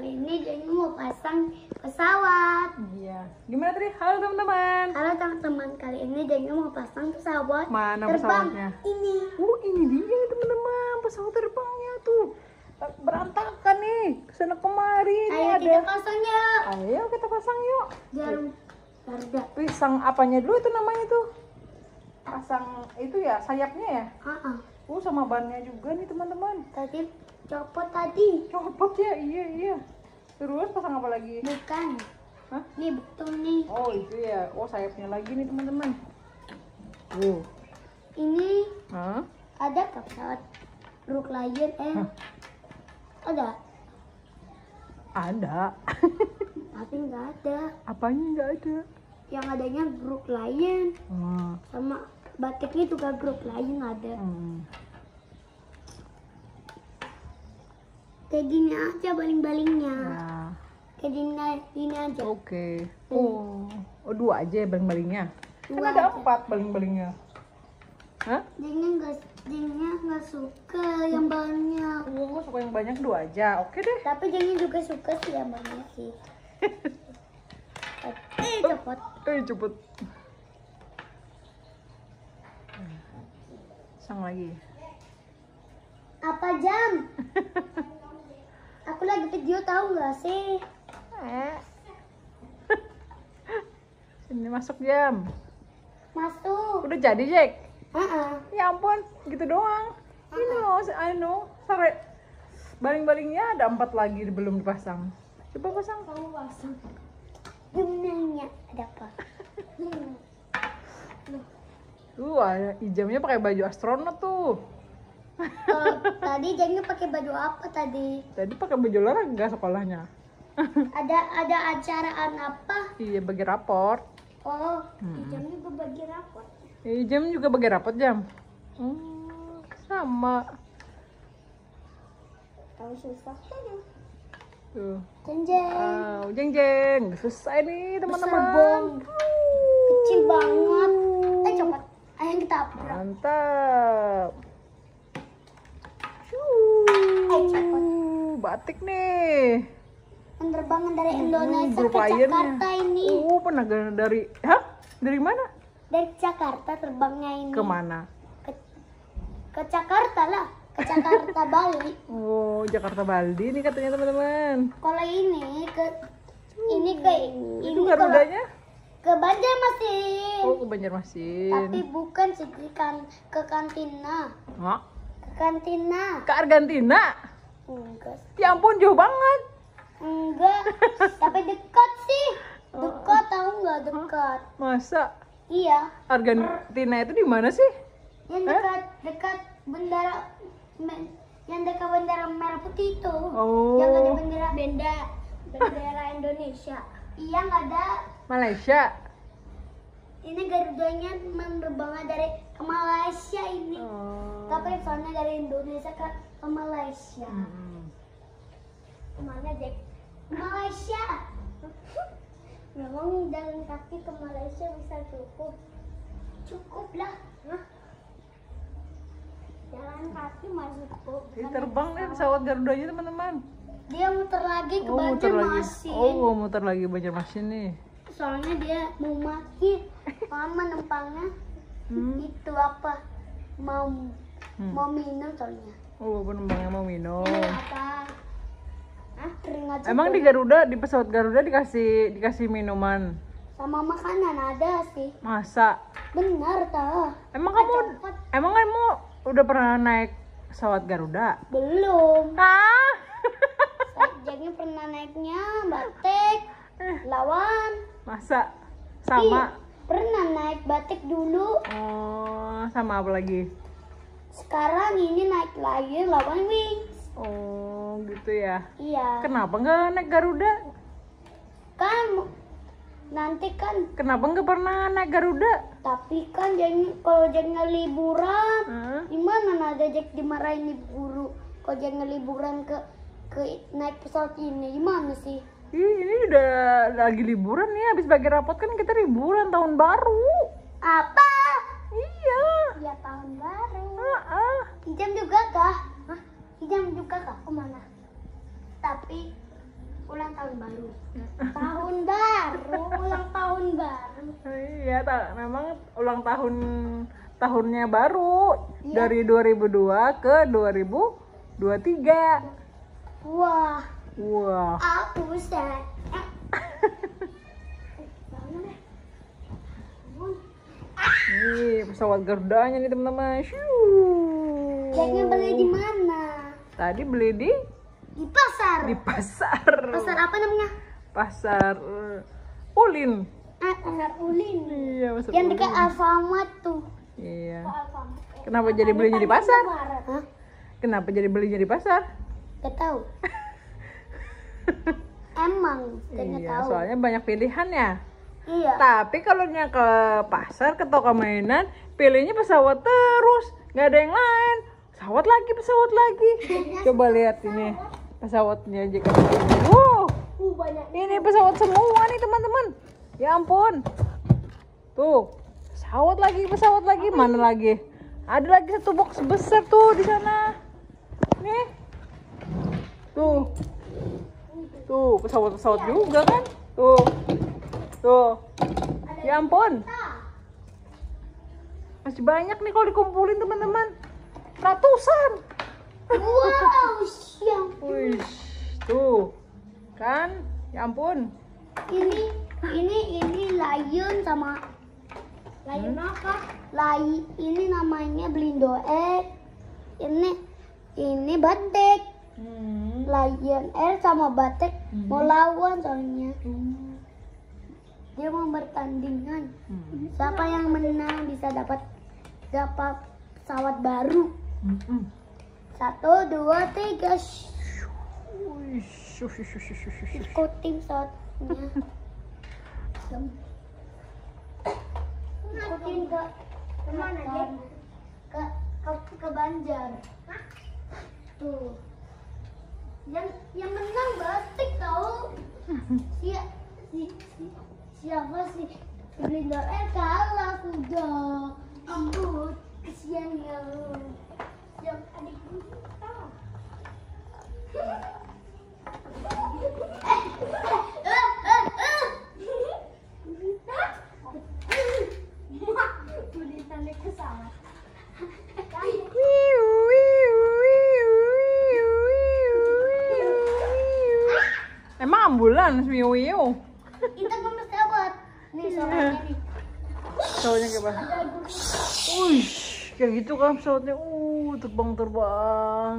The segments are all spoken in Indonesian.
kali ini Jenny mau pasang pesawat. Iya. Gimana tadi? Halo teman-teman. Halo teman-teman, kali ini Jenny mau pasang pesawat Mana terbang pesawatnya? ini. Oh ini dia teman-teman pesawat terbangnya tuh berantakan nih ke sana kemari Ayo ada. kita pasang ya. Ayo kita pasang yuk. Jarum Garuda. Pisang apanya dulu itu namanya tuh? Pasang itu ya sayapnya ya? Ah, ah. Oh sama bannya juga nih teman-teman. Tadi copot tadi. Copot ya iya iya. Terus pasang apa lagi? Bukan. Hah? Nih betul nih. Oh itu ya. Oh sayapnya lagi nih teman-teman. Oh. Ini Hah? ada pesawat Brook Lion eh. Ada, Ada. tapi nggak ada. Apanya nggak ada? Yang adanya Brook Lion Oh. sama batiknya juga Brook Lion ada. Hmm. Kayak gini aja baling-balingnya. Ya. Kayak gini, gini aja. Oke. Oh. Oh dua aja ya baling-balingnya. Kan ada aja. empat baling-balingnya. Hah? Jadinya nggak jadinya nggak suka yang banyak. Oh, suka yang banyak dua aja. Oke deh. Tapi jadinya juga suka sih yang banyak sih. eh cepet. Eh cepet. Sang lagi. Apa jam? Aku lagi video tahu nggak sih? Eh. Sini masuk jam. Masuk. Udah jadi Jack. Heeh. Ya ampun, gitu doang. Ini loh, I know. Sore. Baling-balingnya ada empat lagi belum dipasang. Coba pasang. Kamu pasang. Gunanya ada apa? Tuh, ada hijamnya pakai baju astronot tuh. Oh, tadi jadinya pakai baju apa tadi? Tadi pakai baju olahraga sekolahnya. Ada ada acaraan apa? Iya, bagi raport. Oh, Hmm. jamnya berbagi rapot. Eh, jam juga bagi raport jam. Hmm, sama. Tahu susah. Tuh. Jenjeng. Wow, jeng jeng. Selesai nih Besar teman-teman. bom. Kecil banget. Eh cepat. Ayo kita abrak. Mantap. Eh cepat. Uh, batik nih. Penerbangan dari Hmm, Indonesia grup ke. Jakarta ini. Oh, pernah ga- dari Hah? Dari mana? Dari Jakarta terbangnya ini. Ke mana? Ke, ke Jakarta lah. Ke Jakarta Bali. Oh, Jakarta Baldi nih katanya teman-teman. Kalau ini ke ini ke ini Itu kalau Garudanya? ke Banjarmasin. Oh, ke Banjarmasin. Tapi bukan sih kan ke kantina. Hah? Ke kantina. Ke Argentina? Enggak. Ya ampun, jauh banget. Enggak. Tapi dekat sih. Dekat tahu nggak dekat? Masa Iya. Argentina itu di mana sih? Yang dekat dekat bendera yang dekat bendera merah putih itu. Oh. Yang ada bendera benda bendera Indonesia. Iya nggak ada. Malaysia. Ini Garudanya menerbangnya dari ke Malaysia ini. Oh. Tapi soalnya dari Indonesia ke, ke Malaysia. Hmm. Ke mana Jack? Malaysia. Memang jalan kaki ke Malaysia bisa cukup? Cukup lah. Hah? Jalan kaki masih cukup. Ini terbang nih pesawat Garudanya teman-teman. Dia muter lagi ke Oh. Banjarmasin. Oh, muter lagi Banjarmasin nih. Soalnya dia mau mati. Mama nempangnya Hmm. itu apa? Mau Hmm. mau minum soalnya. Oh, penumpangnya mau minum. Apa? Keringat Emang di Garuda, di pesawat Garuda dikasih dikasih minuman. sama makanan ada sih. Masa? Benar tah. Emang kamu Cepet. emang kamu udah pernah naik pesawat Garuda? Belum. Ah. Jadinya pernah naiknya batik lawan. Masa? Ih, Sama. pernah naik batik dulu. Oh, sama apa lagi? Sekarang ini naik lagi lawan wings. Oh, gitu ya. Iya. Kenapa nggak naik Garuda? Kan nanti kan Kenapa nggak pernah naik Garuda? tapi kan jadi kalau jadinya liburan Hah? gimana nada Jack dimarahin ibu guru kalau jadinya liburan ke ke naik pesawat ini gimana sih Ih, ini udah lagi liburan nih, habis bagi rapot kan kita liburan tahun baru. apa Iya. ya tahun baru. Hijam juga kah Hah? hijam juga kah ke mana tapi tahun baru. Tahun baru, ulang tahun baru. Iya, ta- memang ulang tahun tahunnya baru Iya. dari 2002 ke 2023. Wah, Wah. aku set. Nih, pesawat Garuda nih teman-teman. Shoo. Jacknya beli di mana? Tadi beli di Di pasar. di pasar. Pasar apa namanya? Pasar eh, Ulin. Ah, pasar Ulin. Iya, pasar Yang dekat Alfamart tuh. Iya. Alfamart. Kenapa jadi belinya di pasar? Hah? Kenapa jadi belinya di pasar? Gak tahu. Emang, Iya, tahu. soalnya banyak pilihannya. Iya. Tapi kalau nya ke pasar, ke toko mainan, pilihnya pesawat terus, nggak ada yang lain. Pesawat lagi, pesawat lagi. Coba lihat ini pesawatnya aja kan. Wow, Uh, ini pesawat semua nih teman-teman. Ya ampun. Tuh, pesawat lagi, pesawat lagi, mana lagi? Ada lagi satu box besar tuh di sana. Nih. Tuh. Tuh, pesawat-pesawat juga kan? Tuh. Tuh. Ya ampun. Masih banyak nih kalau dikumpulin teman-teman. Ratusan. Wow, siang. Wih, tuh. Kan? Ya ampun. Ini, ini, ini lion sama lion apa? Lai, ini namanya Blindo Egg. Ini, ini batik. Hmm. Lion Air sama batik Hmm. mau lawan soalnya. Dia mau bertandingan. Hmm. Siapa yang menang bisa dapat dapat pesawat baru. Satu, dua, tiga. Ikutin shotnya. Ikutin ke ke mana dia? Ke ke ke Banjar. Tuh. Yang yang menang batik tau. Si, si, si siapa sih? Si Blinder eh kalah sudah. Ampun, kesian ya. Yang adik kita. Wiu, wiu, wiu, wiu, wiu, wiu. Pesawat. Nih suaranya nih. Wih, kayak gitu kan pesawatnya. Uh, terbang-terbang.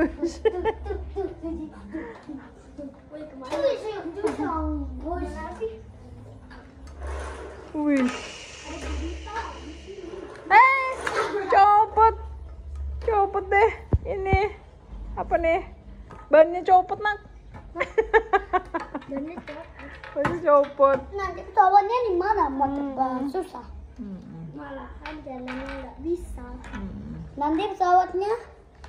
Bos. Wih. Eh, copot. Copot deh. Ini. Apa nih? Bannya copot, nak. Bannya copot. Nanti pesawatnya di mana mau terbang susah. Hmm, Malahan jalannya nggak bisa. hmm, Nanti pesawatnya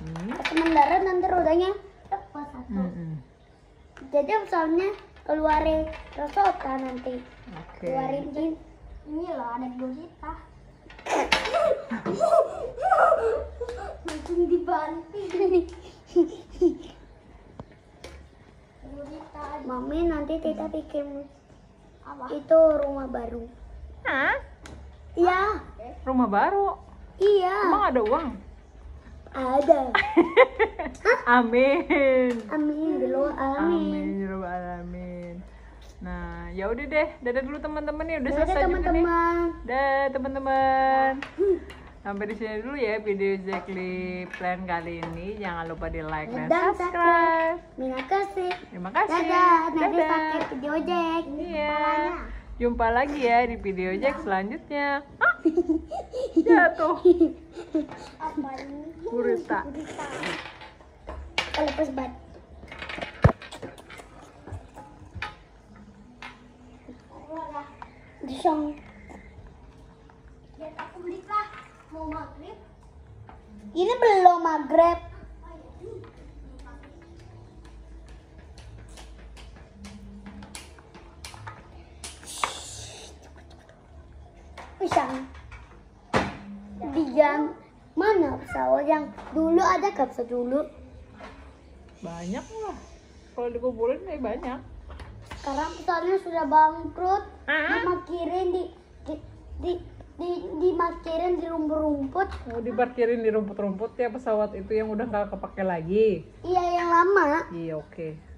hmm, pas mendarat nanti rodanya lepas satu. hmm. Jadi pesawatnya keluarin rosota nanti. Oke. Keluarin jin. Ini loh ada gurita. Langsung dibanting. Mami nanti kita bikin apa? Itu rumah baru. Hah? Iya, Rumah baru. iya. Emang ada uang? Ada. Amin. Amin dulu, amin. Amin alamin. Nah, ya udah deh. Dadah dulu teman-teman ya. Udah Dadah selesai teman-teman. Dadah teman-teman. Sampai di sini dulu ya video Jackly Plan kali ini. Jangan lupa di like dan Dan subscribe. Terima kasih. Terima kasih. Dadah, nanti Dadah. pakai video Jack. Iya. Jumpa lagi ya di video Jack selanjutnya. Hah? Jatuh. Apa ini? Gurita. Kalau lepas bat. Disong. Ya aku belilah mau maghrib. Ini belum maghrib. Pisang. Di jam mana pesawat yang dulu ada kan pesawat dulu? Banyak lah. Kalau dikumpulin ya banyak. Sekarang pesawatnya sudah bangkrut. Ah. Dimakirin di di di di dimakirin di rumput-rumput. Mau diparkirin di rumput-rumput ya pesawat itu yang udah nggak kepake lagi. Iya yang lama. Iya oke.